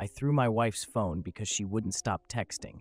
I threw my wife's phone because she wouldn't stop texting.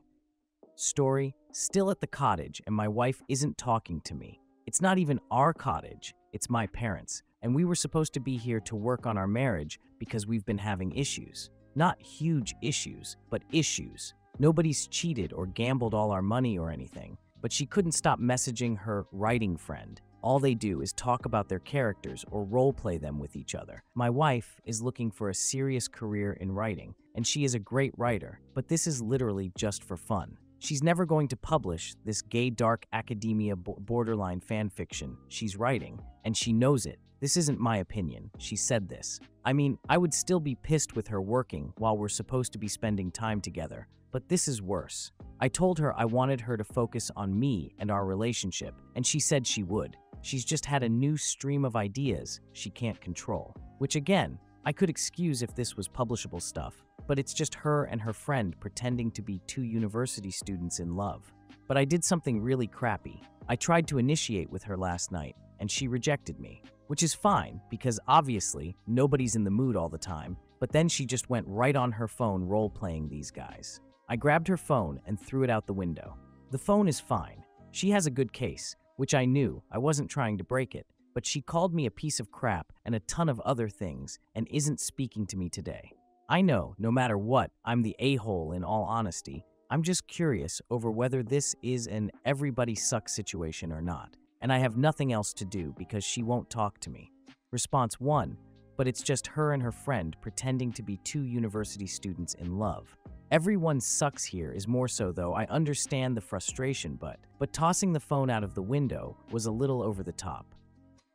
Story Still at the cottage, and my wife isn't talking to me. It's not even our cottage, it's my parents, and we were supposed to be here to work on our marriage because we've been having issues. Not huge issues, but issues. Nobody's cheated or gambled all our money or anything, but she couldn't stop messaging her writing friend. All they do is talk about their characters or role play them with each other. My wife is looking for a serious career in writing, and she is a great writer, but this is literally just for fun. She's never going to publish this gay dark academia borderline fan fiction she's writing, and she knows it. This isn't my opinion. She said this. I mean, I would still be pissed with her working while we're supposed to be spending time together, but this is worse. I told her I wanted her to focus on me and our relationship, and she said she would. She's just had a new stream of ideas she can't control. Which again, I could excuse if this was publishable stuff, but it's just her and her friend pretending to be two university students in love. But I did something really crappy. I tried to initiate with her last night, and she rejected me. Which is fine, because obviously, nobody's in the mood all the time, but then she just went right on her phone role playing these guys. I grabbed her phone and threw it out the window. The phone is fine. She has a good case, which I knew, I wasn't trying to break it, but she called me a piece of crap and a ton of other things and isn't speaking to me today. I know, no matter what, I'm the a hole in all honesty. I'm just curious over whether this is an everybody sucks situation or not, and I have nothing else to do because she won't talk to me. Response 1 But it's just her and her friend pretending to be two university students in love. Everyone sucks here is more so though I understand the frustration but but tossing the phone out of the window was a little over the top.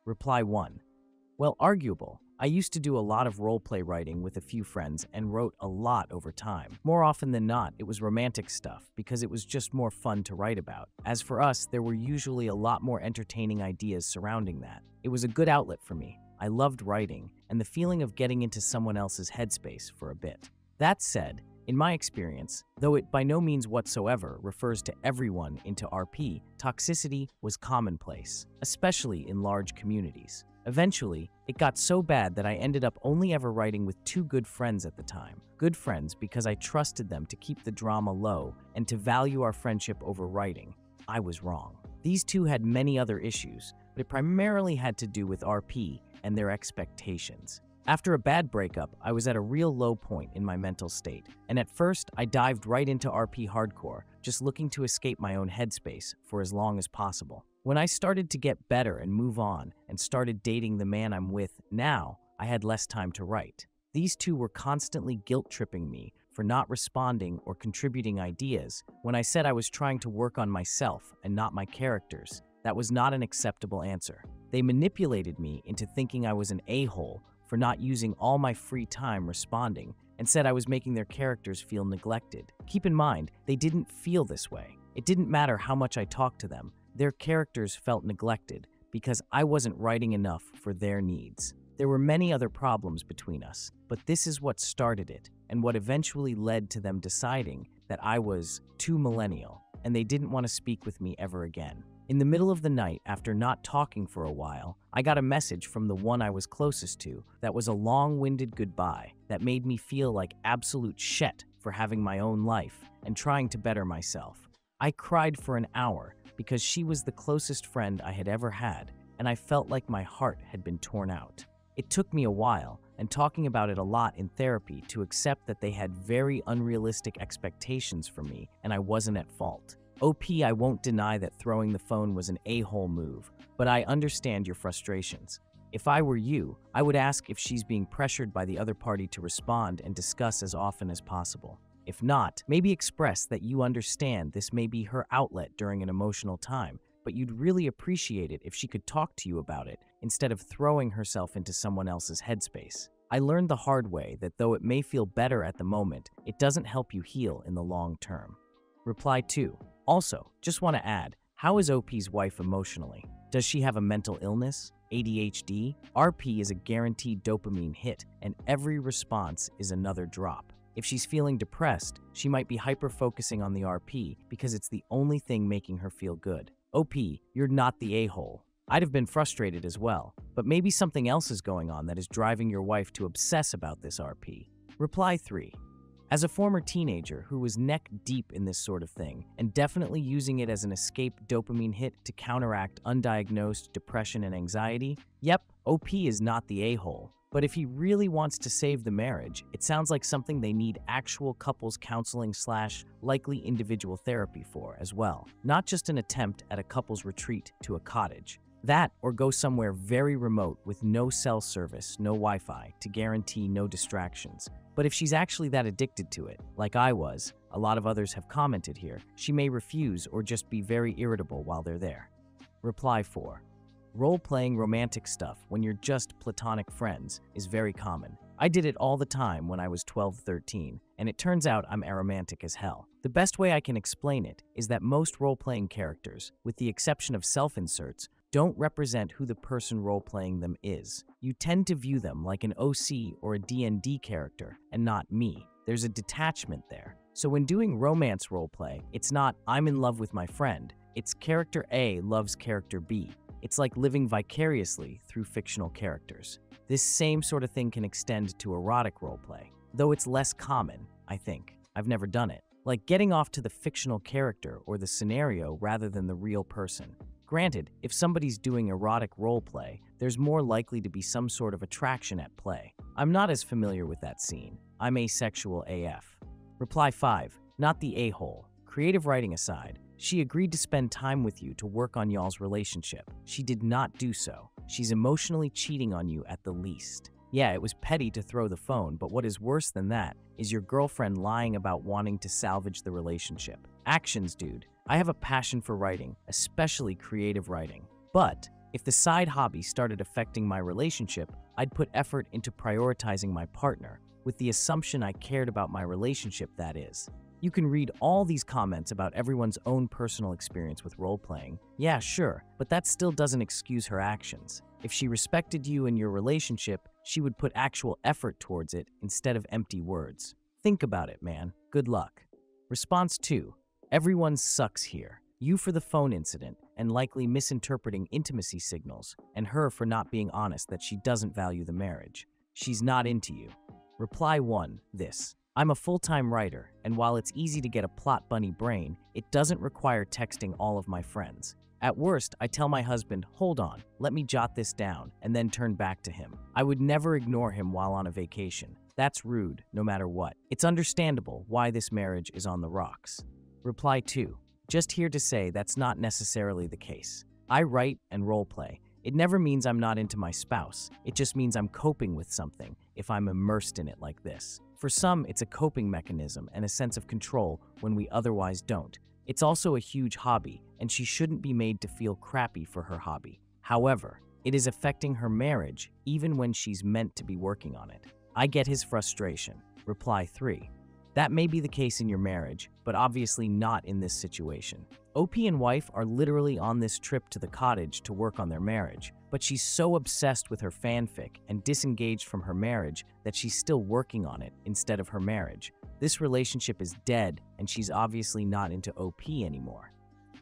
Reply 1 Well arguable I used to do a lot of roleplay writing with a few friends and wrote a lot over time. More often than not, it was romantic stuff because it was just more fun to write about. As for us, there were usually a lot more entertaining ideas surrounding that. It was a good outlet for me. I loved writing and the feeling of getting into someone else's headspace for a bit. That said, in my experience, though it by no means whatsoever refers to everyone into RP, toxicity was commonplace, especially in large communities. Eventually, it got so bad that I ended up only ever writing with two good friends at the time. Good friends because I trusted them to keep the drama low and to value our friendship over writing. I was wrong. These two had many other issues, but it primarily had to do with RP and their expectations. After a bad breakup, I was at a real low point in my mental state, and at first I dived right into RP hardcore, just looking to escape my own headspace for as long as possible. When I started to get better and move on and started dating the man I'm with now, I had less time to write. These two were constantly guilt tripping me for not responding or contributing ideas when I said I was trying to work on myself and not my characters. That was not an acceptable answer. They manipulated me into thinking I was an a hole for not using all my free time responding and said I was making their characters feel neglected. Keep in mind, they didn't feel this way. It didn't matter how much I talked to them, their characters felt neglected because I wasn't writing enough for their needs. There were many other problems between us, but this is what started it and what eventually led to them deciding that I was too millennial and they didn't want to speak with me ever again. In the middle of the night, after not talking for a while, I got a message from the one I was closest to that was a long winded goodbye that made me feel like absolute shit for having my own life and trying to better myself. I cried for an hour because she was the closest friend I had ever had, and I felt like my heart had been torn out. It took me a while, and talking about it a lot in therapy, to accept that they had very unrealistic expectations for me and I wasn't at fault. OP, I won't deny that throwing the phone was an a hole move, but I understand your frustrations. If I were you, I would ask if she's being pressured by the other party to respond and discuss as often as possible. If not, maybe express that you understand this may be her outlet during an emotional time, but you'd really appreciate it if she could talk to you about it instead of throwing herself into someone else's headspace. I learned the hard way that though it may feel better at the moment, it doesn't help you heal in the long term. Reply 2. Also, just want to add, how is OP's wife emotionally? Does she have a mental illness? ADHD? RP is a guaranteed dopamine hit, and every response is another drop. If she's feeling depressed, she might be hyper focusing on the RP because it's the only thing making her feel good. OP, you're not the a hole. I'd have been frustrated as well, but maybe something else is going on that is driving your wife to obsess about this RP. Reply 3. As a former teenager who was neck deep in this sort of thing and definitely using it as an escape dopamine hit to counteract undiagnosed depression and anxiety, yep, OP is not the a hole. But if he really wants to save the marriage, it sounds like something they need actual couples counseling slash likely individual therapy for as well, not just an attempt at a couple's retreat to a cottage. That or go somewhere very remote with no cell service, no Wi Fi, to guarantee no distractions. But if she's actually that addicted to it, like I was, a lot of others have commented here, she may refuse or just be very irritable while they're there. Reply 4. Role playing romantic stuff when you're just platonic friends is very common. I did it all the time when I was 12 13, and it turns out I'm aromantic as hell. The best way I can explain it is that most role playing characters, with the exception of self inserts, don't represent who the person role-playing them is. You tend to view them like an OC or a D&D character and not me. There's a detachment there. So when doing romance roleplay, it's not I'm in love with my friend. It's character A loves character B. It's like living vicariously through fictional characters. This same sort of thing can extend to erotic roleplay, though it's less common, I think. I've never done it. Like getting off to the fictional character or the scenario rather than the real person. Granted, if somebody's doing erotic roleplay, there's more likely to be some sort of attraction at play. I'm not as familiar with that scene. I'm asexual AF. Reply 5. Not the a-hole. Creative writing aside, she agreed to spend time with you to work on y'all's relationship. She did not do so. She's emotionally cheating on you at the least. Yeah, it was petty to throw the phone, but what is worse than that is your girlfriend lying about wanting to salvage the relationship. Actions, dude. I have a passion for writing, especially creative writing. But if the side hobby started affecting my relationship, I'd put effort into prioritizing my partner, with the assumption I cared about my relationship, that is. You can read all these comments about everyone's own personal experience with role playing. Yeah, sure, but that still doesn't excuse her actions. If she respected you and your relationship, she would put actual effort towards it instead of empty words. Think about it, man. Good luck. Response 2. Everyone sucks here. You for the phone incident and likely misinterpreting intimacy signals, and her for not being honest that she doesn't value the marriage. She's not into you. Reply 1. This. I'm a full-time writer, and while it's easy to get a plot bunny brain, it doesn't require texting all of my friends. At worst, I tell my husband, hold on, let me jot this down, and then turn back to him. I would never ignore him while on a vacation. That's rude, no matter what. It's understandable why this marriage is on the rocks. Reply 2. Just here to say that's not necessarily the case. I write and roleplay. It never means I'm not into my spouse. It just means I'm coping with something if I'm immersed in it like this. For some, it's a coping mechanism and a sense of control when we otherwise don't. It's also a huge hobby, and she shouldn't be made to feel crappy for her hobby. However, it is affecting her marriage even when she's meant to be working on it. I get his frustration. Reply 3. That may be the case in your marriage, but obviously not in this situation. OP and wife are literally on this trip to the cottage to work on their marriage, but she's so obsessed with her fanfic and disengaged from her marriage that she's still working on it instead of her marriage. This relationship is dead, and she's obviously not into OP anymore.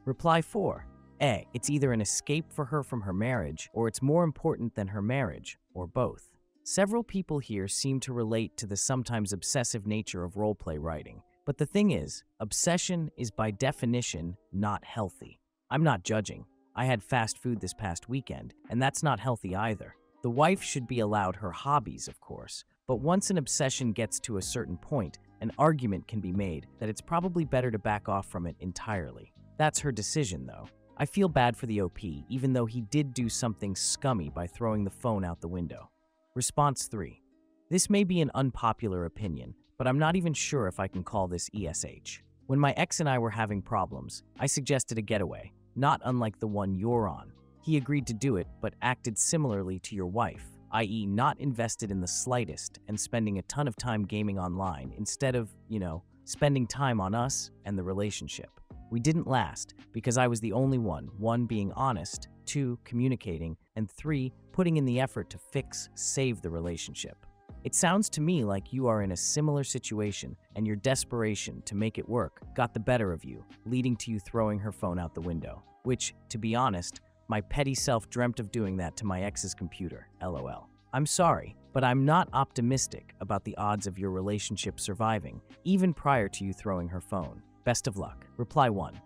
Reply 4. A. It's either an escape for her from her marriage, or it's more important than her marriage, or both. Several people here seem to relate to the sometimes obsessive nature of roleplay writing. But the thing is, obsession is by definition not healthy. I'm not judging. I had fast food this past weekend, and that's not healthy either. The wife should be allowed her hobbies, of course, but once an obsession gets to a certain point, an argument can be made that it's probably better to back off from it entirely. That's her decision, though. I feel bad for the OP, even though he did do something scummy by throwing the phone out the window. Response 3. This may be an unpopular opinion, but I'm not even sure if I can call this ESH. When my ex and I were having problems, I suggested a getaway, not unlike the one you're on. He agreed to do it, but acted similarly to your wife, i.e., not invested in the slightest and spending a ton of time gaming online instead of, you know, spending time on us and the relationship. We didn't last because I was the only one, one, being honest, two, communicating, and three, putting in the effort to fix, save the relationship. It sounds to me like you are in a similar situation and your desperation to make it work got the better of you, leading to you throwing her phone out the window. Which, to be honest, my petty self dreamt of doing that to my ex's computer, lol. I'm sorry, but I'm not optimistic about the odds of your relationship surviving, even prior to you throwing her phone. Best of luck. Reply 1.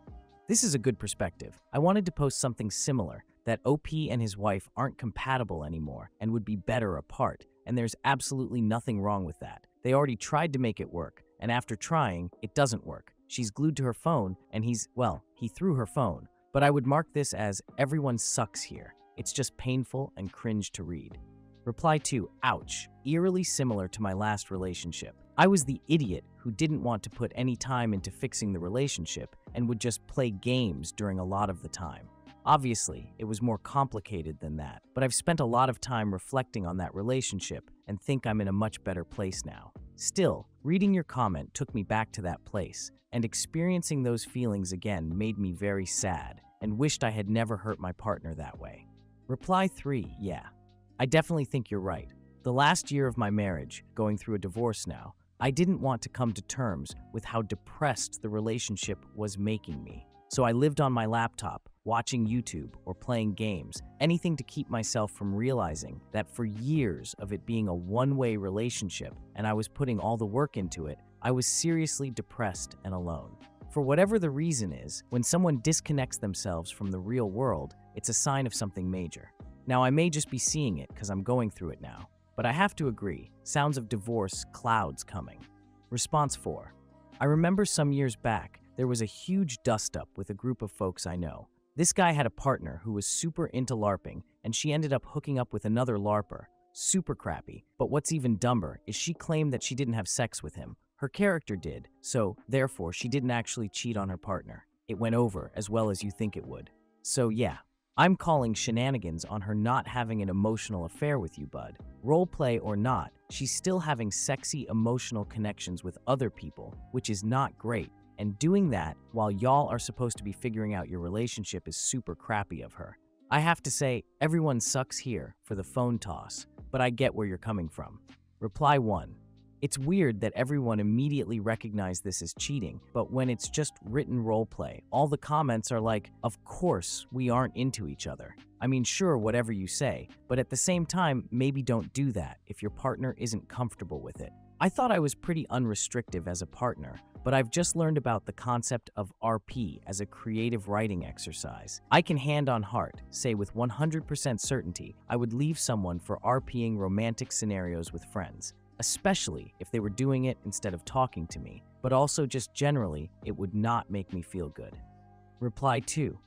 This is a good perspective. I wanted to post something similar that OP and his wife aren't compatible anymore and would be better apart, and there's absolutely nothing wrong with that. They already tried to make it work, and after trying, it doesn't work. She's glued to her phone, and he's, well, he threw her phone. But I would mark this as everyone sucks here. It's just painful and cringe to read. Reply 2 Ouch, eerily similar to my last relationship. I was the idiot who didn't want to put any time into fixing the relationship and would just play games during a lot of the time. Obviously, it was more complicated than that, but I've spent a lot of time reflecting on that relationship and think I'm in a much better place now. Still, reading your comment took me back to that place, and experiencing those feelings again made me very sad and wished I had never hurt my partner that way. Reply 3 Yeah, I definitely think you're right. The last year of my marriage, going through a divorce now, I didn't want to come to terms with how depressed the relationship was making me. So I lived on my laptop, watching YouTube or playing games, anything to keep myself from realizing that for years of it being a one way relationship and I was putting all the work into it, I was seriously depressed and alone. For whatever the reason is, when someone disconnects themselves from the real world, it's a sign of something major. Now, I may just be seeing it because I'm going through it now, but I have to agree sounds of divorce clouds coming. Response 4 I remember some years back, there was a huge dust up with a group of folks I know. This guy had a partner who was super into LARPing, and she ended up hooking up with another LARPer. Super crappy. But what's even dumber is she claimed that she didn't have sex with him. Her character did, so therefore she didn't actually cheat on her partner. It went over as well as you think it would. So yeah, I'm calling shenanigans on her not having an emotional affair with you, bud. Roleplay or not, she's still having sexy emotional connections with other people, which is not great. And doing that while y'all are supposed to be figuring out your relationship is super crappy of her. I have to say, everyone sucks here for the phone toss, but I get where you're coming from. Reply 1 it's weird that everyone immediately recognized this as cheating, but when it's just written roleplay, all the comments are like, of course, we aren't into each other. I mean, sure, whatever you say, but at the same time, maybe don't do that if your partner isn't comfortable with it. I thought I was pretty unrestrictive as a partner, but I've just learned about the concept of RP as a creative writing exercise. I can hand on heart say with 100% certainty I would leave someone for RPing romantic scenarios with friends especially if they were doing it instead of talking to me, but also just generally, it would not make me feel good. Reply 2.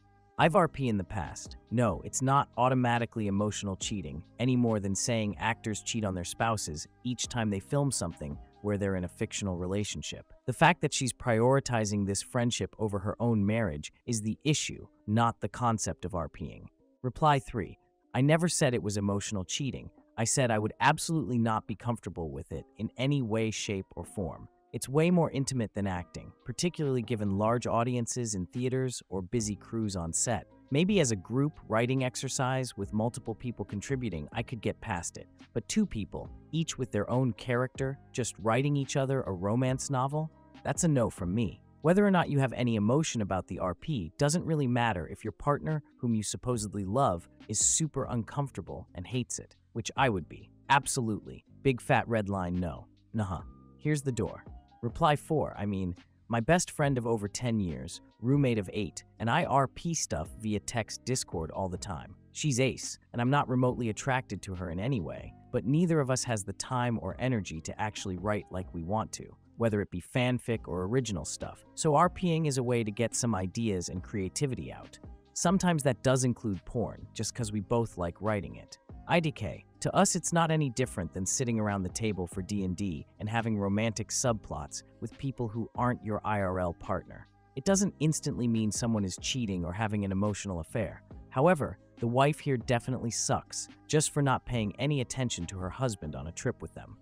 I've RP in the past. No, it's not automatically emotional cheating, any more than saying actors cheat on their spouses each time they film something where they're in a fictional relationship. The fact that she's prioritizing this friendship over her own marriage is the issue, not the concept of RPing. Reply 3. I never said it was emotional cheating. I said I would absolutely not be comfortable with it in any way, shape, or form. It's way more intimate than acting, particularly given large audiences in theaters or busy crews on set. Maybe as a group writing exercise with multiple people contributing, I could get past it. But two people, each with their own character, just writing each other a romance novel? That's a no from me. Whether or not you have any emotion about the RP doesn't really matter if your partner, whom you supposedly love, is super uncomfortable and hates it which I would be. Absolutely. Big fat red line, no. Nuh Here's the door. Reply 4, I mean, my best friend of over 10 years, roommate of 8, and I RP stuff via text Discord all the time. She's ace, and I'm not remotely attracted to her in any way, but neither of us has the time or energy to actually write like we want to, whether it be fanfic or original stuff. So RPing is a way to get some ideas and creativity out. Sometimes that does include porn, just because we both like writing it. IDK, to us it's not any different than sitting around the table for D&D and having romantic subplots with people who aren't your IRL partner. It doesn't instantly mean someone is cheating or having an emotional affair. However, the wife here definitely sucks, just for not paying any attention to her husband on a trip with them.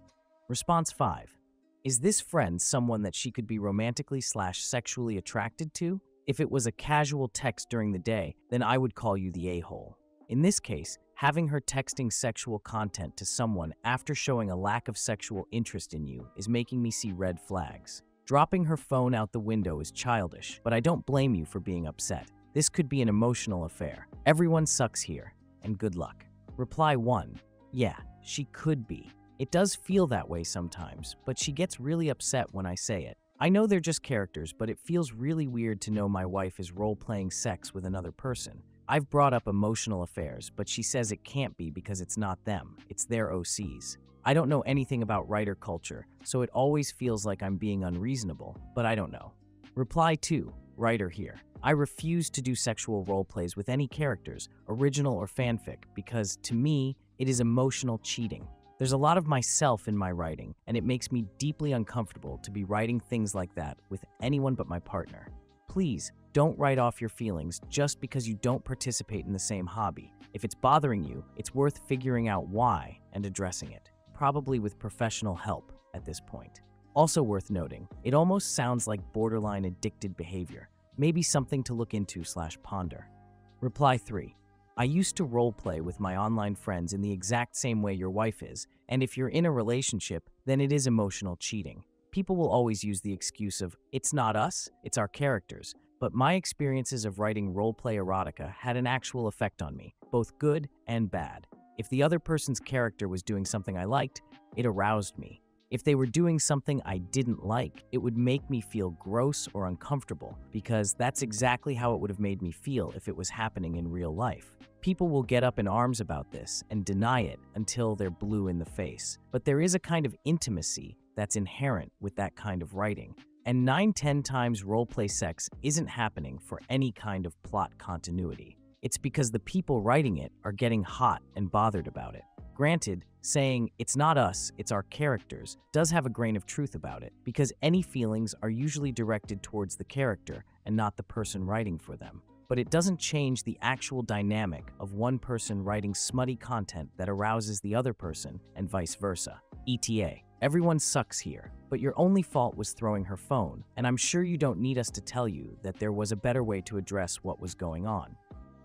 Response 5. Is this friend someone that she could be romantically slash sexually attracted to? If it was a casual text during the day, then I would call you the a-hole. In this case, having her texting sexual content to someone after showing a lack of sexual interest in you is making me see red flags. Dropping her phone out the window is childish, but I don't blame you for being upset. This could be an emotional affair. Everyone sucks here, and good luck. Reply 1. Yeah, she could be. It does feel that way sometimes, but she gets really upset when I say it. I know they're just characters, but it feels really weird to know my wife is role playing sex with another person. I've brought up emotional affairs, but she says it can't be because it's not them, it's their OCs. I don't know anything about writer culture, so it always feels like I'm being unreasonable, but I don't know. Reply 2, writer here. I refuse to do sexual role plays with any characters, original or fanfic, because to me, it is emotional cheating. There's a lot of myself in my writing, and it makes me deeply uncomfortable to be writing things like that with anyone but my partner. Please, don't write off your feelings just because you don't participate in the same hobby. If it's bothering you, it's worth figuring out why and addressing it, probably with professional help at this point. Also worth noting, it almost sounds like borderline addicted behavior, maybe something to look into slash ponder. Reply 3. I used to roleplay with my online friends in the exact same way your wife is, and if you're in a relationship, then it is emotional cheating. People will always use the excuse of, it's not us, it's our characters, but my experiences of writing roleplay erotica had an actual effect on me, both good and bad. If the other person's character was doing something I liked, it aroused me. If they were doing something I didn't like, it would make me feel gross or uncomfortable because that's exactly how it would have made me feel if it was happening in real life. People will get up in arms about this and deny it until they're blue in the face. But there is a kind of intimacy that's inherent with that kind of writing. And 9 10 times roleplay sex isn't happening for any kind of plot continuity. It's because the people writing it are getting hot and bothered about it. Granted, saying it's not us, it's our characters does have a grain of truth about it, because any feelings are usually directed towards the character and not the person writing for them. But it doesn't change the actual dynamic of one person writing smutty content that arouses the other person and vice versa. ETA. Everyone sucks here, but your only fault was throwing her phone, and I'm sure you don't need us to tell you that there was a better way to address what was going on.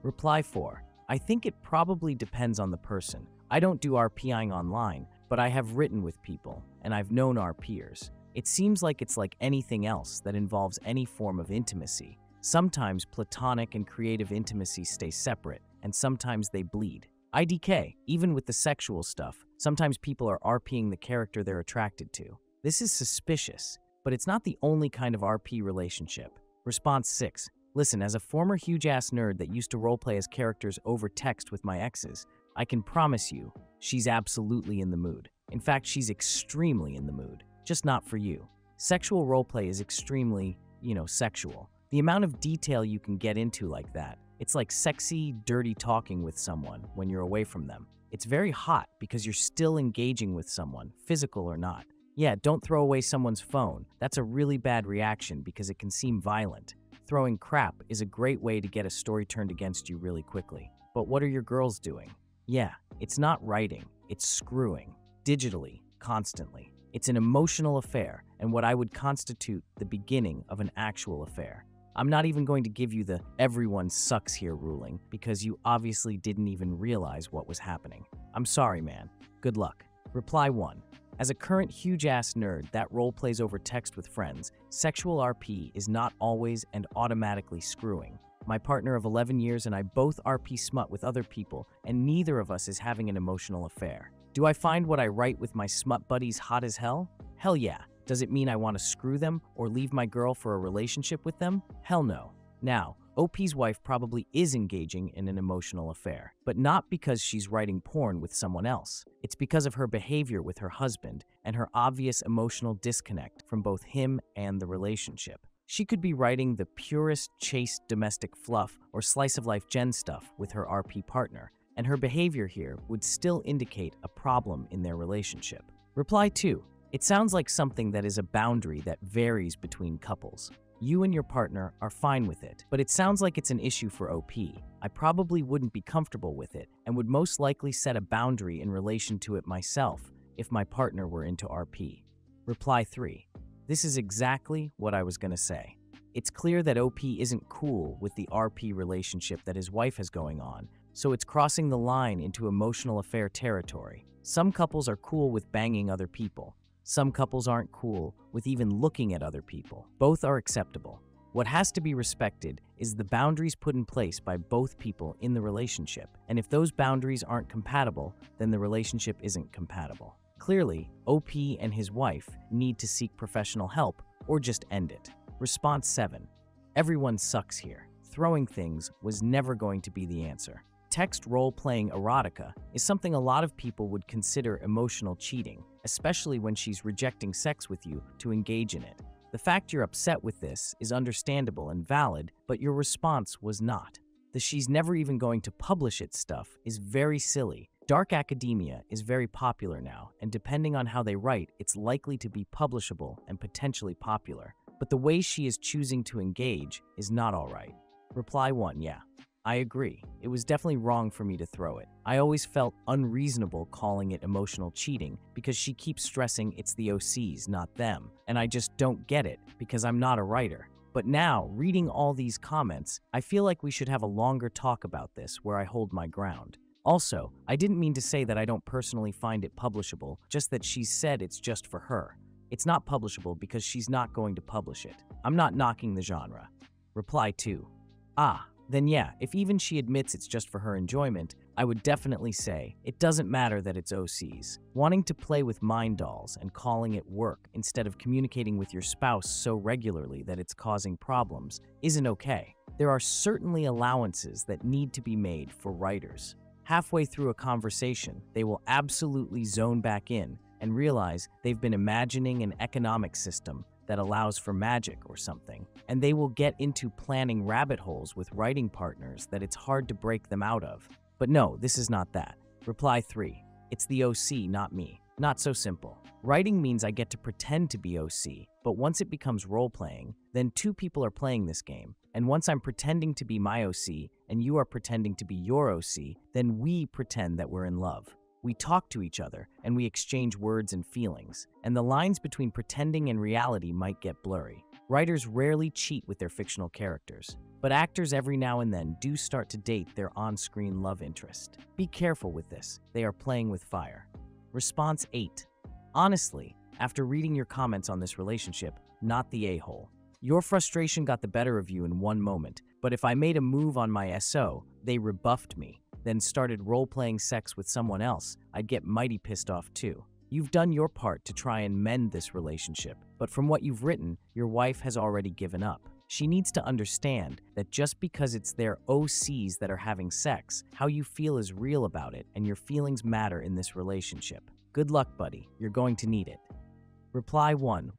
Reply 4. I think it probably depends on the person. I don't do RPing online, but I have written with people, and I've known RPers. It seems like it's like anything else that involves any form of intimacy. Sometimes platonic and creative intimacy stay separate, and sometimes they bleed. IDK, even with the sexual stuff, sometimes people are RPing the character they're attracted to. This is suspicious, but it's not the only kind of RP relationship. Response 6. Listen, as a former huge ass nerd that used to roleplay as characters over text with my exes, I can promise you, she's absolutely in the mood. In fact, she's extremely in the mood, just not for you. Sexual roleplay is extremely, you know, sexual. The amount of detail you can get into like that, it's like sexy, dirty talking with someone when you're away from them. It's very hot because you're still engaging with someone, physical or not. Yeah, don't throw away someone's phone. That's a really bad reaction because it can seem violent. Throwing crap is a great way to get a story turned against you really quickly. But what are your girls doing? Yeah, it's not writing, it's screwing, digitally, constantly. It's an emotional affair and what I would constitute the beginning of an actual affair. I'm not even going to give you the everyone sucks here ruling because you obviously didn't even realize what was happening. I'm sorry, man. Good luck. Reply 1. As a current huge ass nerd that role plays over text with friends, sexual RP is not always and automatically screwing. My partner of 11 years and I both RP smut with other people, and neither of us is having an emotional affair. Do I find what I write with my smut buddies hot as hell? Hell yeah. Does it mean I want to screw them or leave my girl for a relationship with them? Hell no. Now, OP's wife probably is engaging in an emotional affair, but not because she's writing porn with someone else. It's because of her behavior with her husband and her obvious emotional disconnect from both him and the relationship. She could be writing the purest, chaste domestic fluff or slice of life gen stuff with her RP partner, and her behavior here would still indicate a problem in their relationship. Reply 2. It sounds like something that is a boundary that varies between couples. You and your partner are fine with it, but it sounds like it's an issue for OP. I probably wouldn't be comfortable with it and would most likely set a boundary in relation to it myself if my partner were into RP. Reply 3. This is exactly what I was going to say. It's clear that OP isn't cool with the RP relationship that his wife has going on, so it's crossing the line into emotional affair territory. Some couples are cool with banging other people. Some couples aren't cool with even looking at other people. Both are acceptable. What has to be respected is the boundaries put in place by both people in the relationship. And if those boundaries aren't compatible, then the relationship isn't compatible. Clearly, OP and his wife need to seek professional help or just end it. Response 7. Everyone sucks here. Throwing things was never going to be the answer. Text role playing erotica is something a lot of people would consider emotional cheating, especially when she's rejecting sex with you to engage in it. The fact you're upset with this is understandable and valid, but your response was not. The she's never even going to publish it stuff is very silly. Dark academia is very popular now, and depending on how they write, it's likely to be publishable and potentially popular. But the way she is choosing to engage is not alright. Reply 1 Yeah. I agree. It was definitely wrong for me to throw it. I always felt unreasonable calling it emotional cheating because she keeps stressing it's the OCs, not them, and I just don't get it because I'm not a writer. But now, reading all these comments, I feel like we should have a longer talk about this where I hold my ground. Also, I didn't mean to say that I don't personally find it publishable, just that she said it's just for her. It's not publishable because she's not going to publish it. I'm not knocking the genre. Reply 2. Ah, then yeah, if even she admits it's just for her enjoyment, I would definitely say it doesn't matter that it's OCs. Wanting to play with mind dolls and calling it work instead of communicating with your spouse so regularly that it's causing problems isn't okay. There are certainly allowances that need to be made for writers. Halfway through a conversation, they will absolutely zone back in and realize they've been imagining an economic system that allows for magic or something, and they will get into planning rabbit holes with writing partners that it's hard to break them out of. But no, this is not that. Reply 3. It's the OC, not me. Not so simple. Writing means I get to pretend to be OC, but once it becomes role playing, then two people are playing this game. And once I'm pretending to be my OC and you are pretending to be your OC, then we pretend that we're in love. We talk to each other and we exchange words and feelings, and the lines between pretending and reality might get blurry. Writers rarely cheat with their fictional characters, but actors every now and then do start to date their on screen love interest. Be careful with this, they are playing with fire. Response 8. Honestly, after reading your comments on this relationship, not the a hole. Your frustration got the better of you in one moment, but if I made a move on my SO, they rebuffed me then started role playing sex with someone else, I'd get mighty pissed off too. You've done your part to try and mend this relationship, but from what you've written, your wife has already given up. She needs to understand that just because it's their OCs that are having sex, how you feel is real about it, and your feelings matter in this relationship. Good luck, buddy. You're going to need it. Reply 1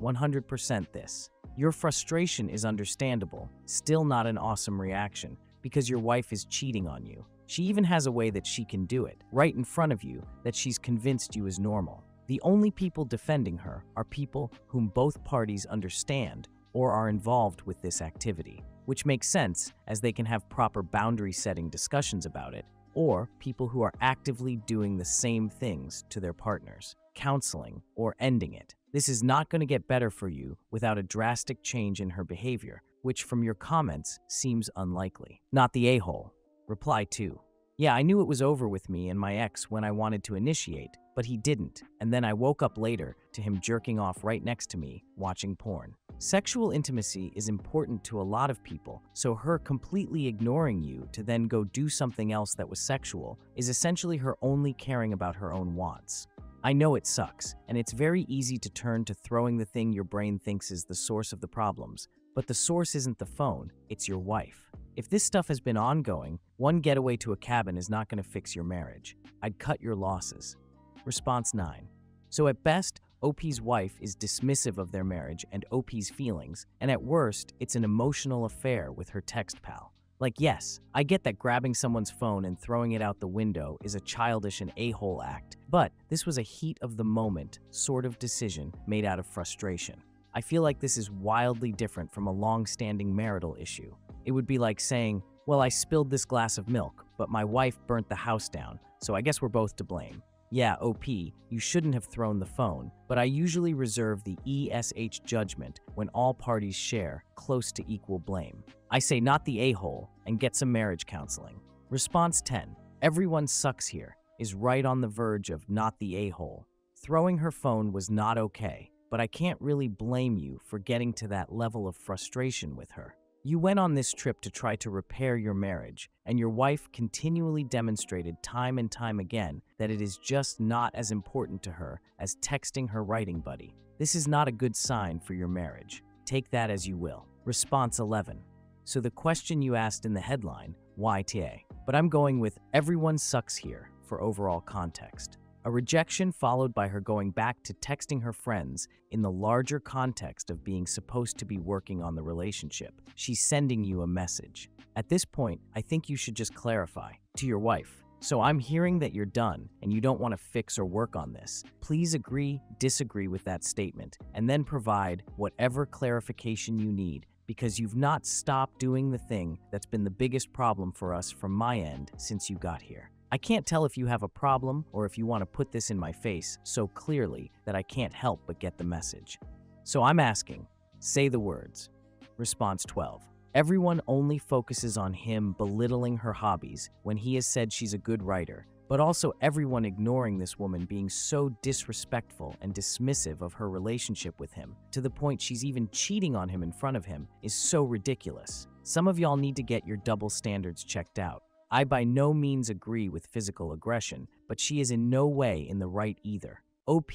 100% this. Your frustration is understandable, still not an awesome reaction, because your wife is cheating on you. She even has a way that she can do it, right in front of you, that she's convinced you is normal. The only people defending her are people whom both parties understand or are involved with this activity, which makes sense as they can have proper boundary setting discussions about it, or people who are actively doing the same things to their partners, counseling or ending it. This is not going to get better for you without a drastic change in her behavior, which from your comments seems unlikely. Not the a hole, Reply 2. Yeah, I knew it was over with me and my ex when I wanted to initiate, but he didn't, and then I woke up later to him jerking off right next to me, watching porn. Sexual intimacy is important to a lot of people, so her completely ignoring you to then go do something else that was sexual is essentially her only caring about her own wants. I know it sucks, and it's very easy to turn to throwing the thing your brain thinks is the source of the problems, but the source isn't the phone, it's your wife. If this stuff has been ongoing, one getaway to a cabin is not going to fix your marriage. I'd cut your losses. Response 9. So at best, OP's wife is dismissive of their marriage and OP's feelings, and at worst, it's an emotional affair with her text pal. Like, yes, I get that grabbing someone's phone and throwing it out the window is a childish and a hole act, but this was a heat of the moment sort of decision made out of frustration. I feel like this is wildly different from a long standing marital issue. It would be like saying, Well, I spilled this glass of milk, but my wife burnt the house down, so I guess we're both to blame. Yeah, OP, you shouldn't have thrown the phone, but I usually reserve the ESH judgment when all parties share close to equal blame. I say not the a hole and get some marriage counseling. Response 10 Everyone sucks here is right on the verge of not the a hole. Throwing her phone was not okay, but I can't really blame you for getting to that level of frustration with her. You went on this trip to try to repair your marriage, and your wife continually demonstrated time and time again that it is just not as important to her as texting her writing buddy. This is not a good sign for your marriage. Take that as you will. Response 11. So the question you asked in the headline, why TA? But I'm going with everyone sucks here for overall context. A rejection followed by her going back to texting her friends in the larger context of being supposed to be working on the relationship. She's sending you a message. At this point, I think you should just clarify to your wife. So I'm hearing that you're done and you don't want to fix or work on this. Please agree, disagree with that statement, and then provide whatever clarification you need because you've not stopped doing the thing that's been the biggest problem for us from my end since you got here. I can't tell if you have a problem or if you want to put this in my face so clearly that I can't help but get the message. So I'm asking, say the words. Response 12. Everyone only focuses on him belittling her hobbies when he has said she's a good writer, but also everyone ignoring this woman being so disrespectful and dismissive of her relationship with him, to the point she's even cheating on him in front of him, is so ridiculous. Some of y'all need to get your double standards checked out. I by no means agree with physical aggression, but she is in no way in the right either. OP,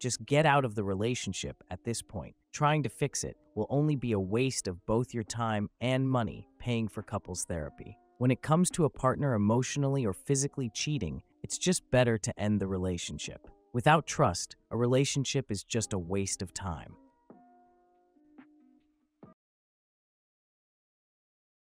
just get out of the relationship at this point. Trying to fix it will only be a waste of both your time and money paying for couples therapy. When it comes to a partner emotionally or physically cheating, it's just better to end the relationship. Without trust, a relationship is just a waste of time.